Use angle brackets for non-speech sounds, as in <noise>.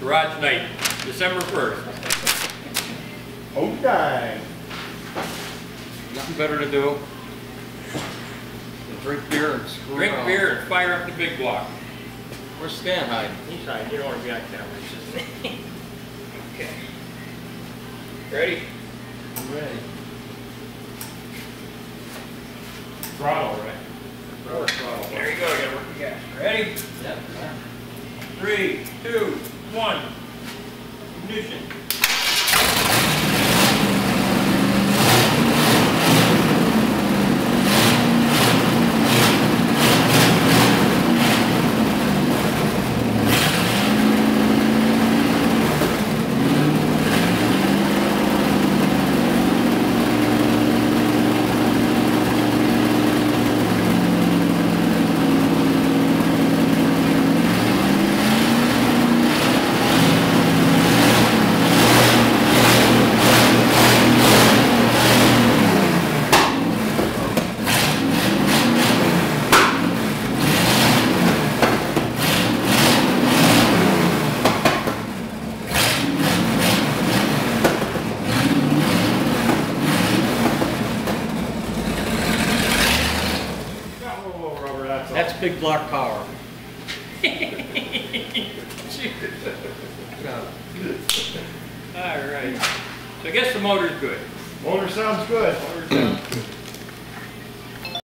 garage night, December first. Home time. Nothing better to do than drink beer and screw Drink around. beer and fire up the big block. Where's Stan hiding? He's hiding, you don't want to be on camera, it's just. <laughs> Okay. Ready? Ready. Throttle, right? Forward throttle. There you go, you gotta work the gas. Ready? Yep. Three, two, one. Ignition. That's big block power. <laughs> All right. So I guess the motor's good. Motor sounds good. Motor's, uh,